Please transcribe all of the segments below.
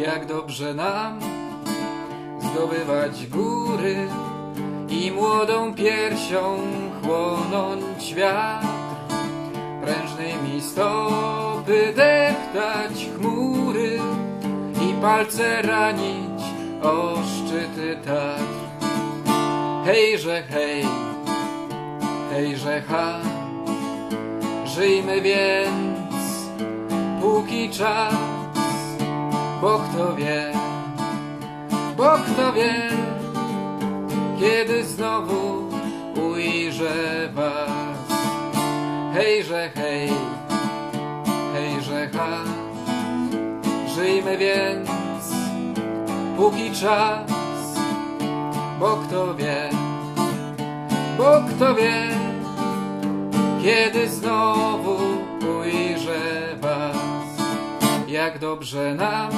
jak dobrze nam zdobywać góry i młodą piersią chłonąć wiatr, prężnymi stopy deptać chmury i palce ranić o szczyty Tatr. Hejże hej, hejże ha, żyjmy więc, póki czas, bo kto wie, bo kto wie, kiedy znowu ujrzę was. Hejże hej, hejże ha, żyjmy więc, póki czas, bo kto wie, bo kto wie, kiedy znowu Jak dobrze nam.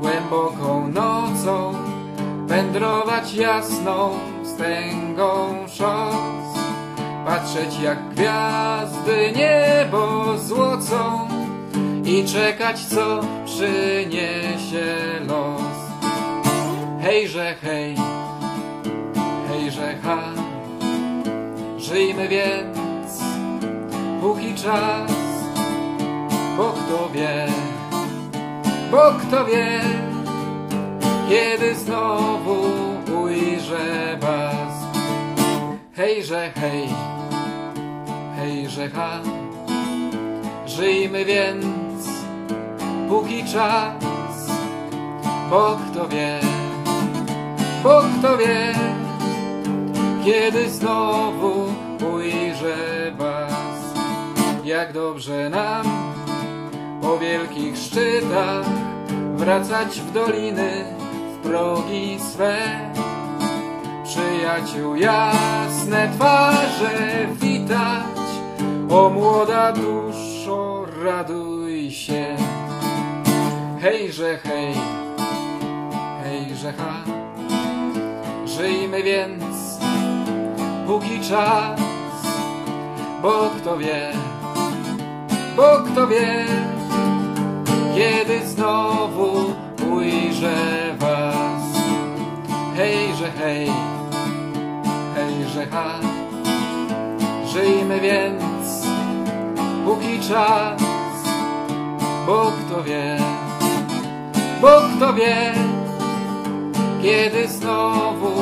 Głęboką nocą wędrować jasną wstęgą szos, patrzeć jak gwiazdy niebo złocą i czekać co przyniesie los. Hejże hej, hejże ha, żyjmy więc, póki czas, bo kto wie, bo kto wie, kiedy znowu ujrzę was. Hejże hej, hejże ha, żyjmy więc, póki czas, bo kto wie, bo kto wie, kiedy znowu ujrzę was. Jak dobrze nam wielkich szczytach wracać w doliny, w progi swe. Przyjaciół jasne twarze witać, o młoda duszo raduj się. Hejże hej, hejże ha, żyjmy więc, póki czas, bo kto wie, bo kto wie, kiedy znowu ujrzę was. Hejże hej, hejże ha, żyjmy więc, póki czas, bo kto wie, bo kto wie, kiedy znowu